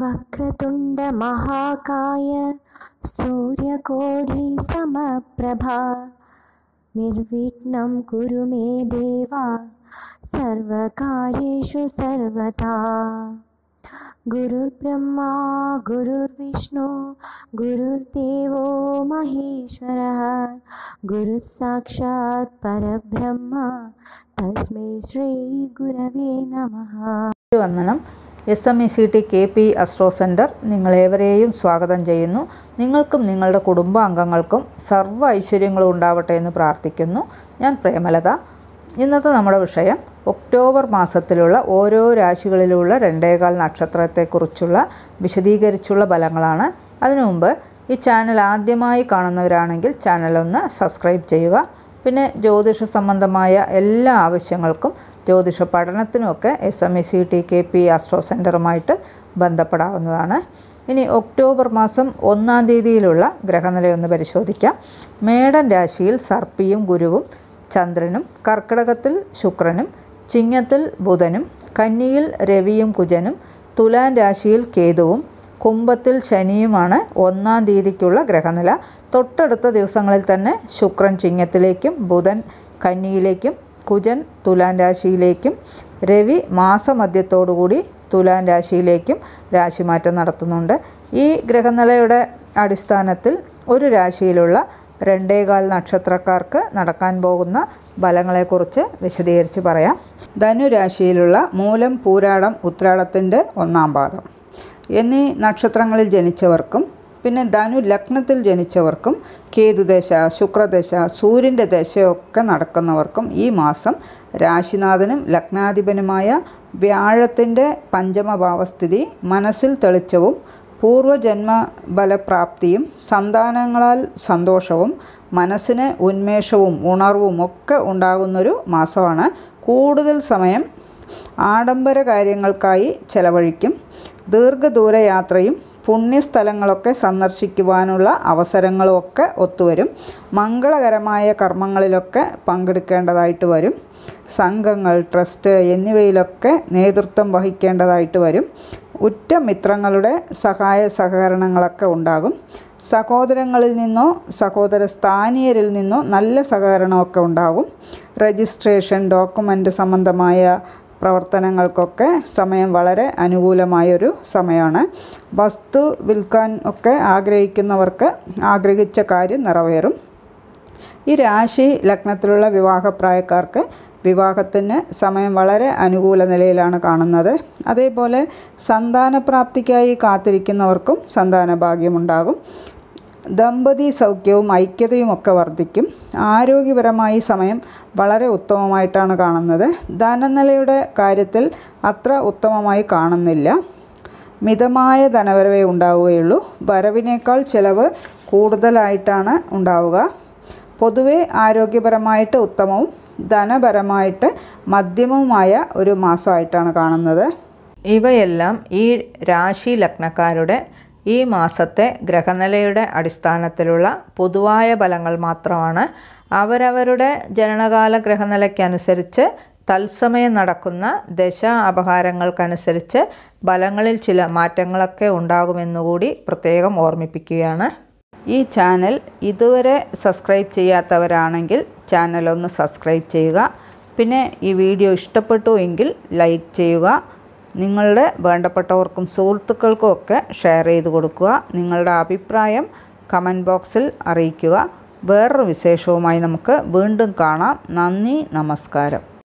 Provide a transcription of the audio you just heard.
वक्रतुण्डमहाकाय सूर्यकोटिसमप्रभा निर्विघ्नं कुरु मे देव सर्वकार्येषु सर्वदा गुरुर्ब्रह्मा गुरुर्विष्णु गुरुर्देवो महेश्वरः गुरुः साक्षात् परब्रह्म तस्मै श्रीगुरवे नमः വന്ദനം S M E C T K P astro centre നിങ്ങളേവരെയും സ്വാഗതം ചെയ്യുന്നു. നിങ്ങൾക്കും നിങ്ങളുടെ കുടുംബാംഗങ്ങൾക്കും സർവ ഐശ്വര്യങ്ങളും ഉണ്ടാവട്ടെ എന്ന് പ്രാർത്ഥിക്കുന്നു. ഞാൻ പ്രേമലത. ഇന്നത്തെ നമ്മുടെ വിഷയം ഒക്ടോബർ മാസത്തിലുള്ള ഓരോ രാശികളിലുള്ള രണ്ടേകാൽ നക്ഷത്രത്തെക്കുറിച്ചുള്ള വിശദീകരിച്ചുള്ള ഫലങ്ങളാണ്. അതിനു മുമ്പ് ഈ ചാനൽ ആദ്യമായി കാണുന്നവരാണെങ്കിൽ ചാനലൊന്ന് സബ്സ്ക്രൈബ് ചെയ്യുക. പിന്നെ ജ്യോതിഷ സംബന്ധമായ എല്ലാ ആവശ്യങ്ങൾക്കും ജ്യോതിഷ പഠനത്തിനുമൊക്കെ S M S C T K P astro സെന്ററുമായിട്ട് ബന്ധപ്പെടാവുന്നതാണ്. ഇനി ഒക്ടോബർ മാസം ഒന്നാം തീയതിയിലുള്ള ഗ്രഹനിലയൊന്ന് പരിശോധിക്കാം. മേടൻ രാശിയിൽ സർപ്പിയും ഗുരുവും ചന്ദ്രനും കർക്കിടകത്തിൽ ശുക്രനും ചിങ്ങത്തിൽ ബുധനും കന്നിയിൽ രവിയും കുജനും തുലാൻ രാശിയിൽ കേതുവും കുംഭത്തിൽ ശനിയുമാണ് ഒന്നാം തീയതിക്കുള്ള ഗ്രഹനില. തൊട്ടടുത്ത ദിവസങ്ങളിൽ തന്നെ ശുക്രൻ ചിങ്ങത്തിലേക്കും ബുധൻ കന്നിയിലേക്കും കുജൻ തുലാൻ രാശിയിലേക്കും രവി മാസമധ്യത്തോടുകൂടി തുലാൻ രാശിയിലേക്കും രാശിമാറ്റം നടത്തുന്നുണ്ട്. ഈ ഗ്രഹനിലയുടെ അടിസ്ഥാനത്തിൽ ഒരു രാശിയിലുള്ള രണ്ടേകാൽ നക്ഷത്രക്കാർക്ക് നടക്കാൻ പോകുന്ന ഫലങ്ങളെക്കുറിച്ച് വിശദീകരിച്ച് പറയാം. ധനുരാശിയിലുള്ള മൂലം പൂരാടം ഉത്രാടത്തിന്റെ ഒന്നാം പാദം. എന്നീ നക്ഷത്രങ്ങളിൽ ജനിച്ചവർക്കും പിന്നെ ധനു ലഗ്നത്തിൽ ജനിച്ചവർക്കും കേതുദശ ശുക്രദശ സൂര്യന്റെ ദശയൊക്കെ നടക്കുന്നവർക്കും ഈ മാസം രാശിനാഥനും ലഗ്നാധിപനുമായ വ്യാഴത്തിന്റെ പഞ്ചമഭാവസ്ഥിതി മനസ്സിൽ തെളിച്ചവും പൂർവജന്മ ബലപ്രാപ്തിയും സന്താനങ്ങളാൽ സന്തോഷവും മനസ്സിന് ഉന്മേഷവും ഉണർവും ഒക്കെ ഉണ്ടാകുന്നൊരു മാസമാണ്. കൂടുതൽ സമയം ആഡംബര കാര്യങ്ങൾക്കായി ചെലവഴിക്കും. ദീർഘദൂര യാത്രയും പുണ്യസ്ഥലങ്ങളൊക്കെ സന്ദർശിക്കുവാനുള്ള അവസരങ്ങളുമൊക്കെ ഒത്തുവരും. മംഗളകരമായ കർമ്മങ്ങളിലൊക്കെ പങ്കെടുക്കേണ്ടതായിട്ട് വരും. സംഘങ്ങൾ ട്രസ്റ്റ് എന്നിവയിലൊക്കെ നേതൃത്വം വഹിക്കേണ്ടതായിട്ട് വരും. ഉറ്റ മിത്രങ്ങളുടെ സഹായ സഹകരണങ്ങളൊക്കെ ഉണ്ടാകും. സഹോദരങ്ങളിൽ നിന്നോ സഹോദര സ്ഥാനീയരിൽ നിന്നോ നല്ല സഹകരണമൊക്കെ ഉണ്ടാകും. രജിസ്ട്രേഷൻ ഡോക്യുമെന്റ് സംബന്ധമായ പ്രവർത്തനങ്ങൾക്കൊക്കെ സമയം വളരെ അനുകൂലമായൊരു സമയമാണ്. വസ്തു വിൽക്കാൻ ഒക്കെ ആഗ്രഹിക്കുന്നവർക്ക് ആഗ്രഹിച്ച കാര്യം നിറവേറും. ഈ രാശി ലഗ്നത്തിലുള്ള വിവാഹപ്രായക്കാർക്ക് വിവാഹത്തിന് സമയം വളരെ അനുകൂല നിലയിലാണ് കാണുന്നത്. അതേപോലെ സന്താനപ്രാപ്തിക്കായി കാത്തിരിക്കുന്നവർക്കും സന്താന ഭാഗ്യമുണ്ടാകും ദമ്പതി സൗഖ്യവും ഐക്യതയും ഒക്കെ വർദ്ധിക്കും. ആരോഗ്യപരമായി സമയം വളരെ ഉത്തമമായിട്ടാണ് കാണുന്നത്. ധനനിലയുടെ കാര്യത്തിൽ അത്ര ഉത്തമമായി കാണുന്നില്ല. മിതമായ ധനവരവേ ഉണ്ടാവുകയുള്ളൂ. വരവിനേക്കാൾ ചിലവ് കൂടുതലായിട്ടാണ് ഉണ്ടാവുക. പൊതുവെ ആരോഗ്യപരമായിട്ട് ഉത്തമവും ധനപരമായിട്ട് മധ്യമവുമായ ഒരു മാസമായിട്ടാണ് കാണുന്നത്. ഇവയെല്ലാം ഈ രാശി ലഗ്നക്കാരുടെ ഈ മാസത്തെ ഗ്രഹനിലയുടെ അടിസ്ഥാനത്തിലുള്ള പൊതുവായ ഫലങ്ങൾ മാത്രമാണ് അവരവരുടെ ജനനകാല ഗ്രഹനിലയ്ക്കനുസരിച്ച് തത്സമയം നടക്കുന്ന ദശ അപഹാരങ്ങൾക്കനുസരിച്ച് ഫലങ്ങളിൽ ചില മാറ്റങ്ങളൊക്കെ ഉണ്ടാകുമെന്നുകൂടി പ്രത്യേകം ഓർമ്മിപ്പിക്കുകയാണ്. ഈ ചാനൽ ഇതുവരെ സബ്സ്ക്രൈബ് ചെയ്യാത്തവരാണെങ്കിൽ ചാനൽ ഒന്ന് സബ്സ്ക്രൈബ് ചെയ്യുക. പിന്നെ ഈ വീഡിയോ ഇഷ്ടപ്പെട്ടു എങ്കിൽ ലൈക്ക് ചെയ്യുക. നിങ്ങളുടെ വേണ്ടപ്പെട്ടവർക്കും സുഹൃത്തുക്കൾക്കും ഒക്കെ ഷെയർ ചെയ്ത് കൊടുക്കുക. നിങ്ങളുടെ അഭിപ്രായം കമന്റ് ബോക്സിൽ അറിയിക്കുക. വേറൊരു വിശേഷവുമായി നമുക്ക് വീണ്ടും കാണാം. നന്ദി നമസ്കാരം.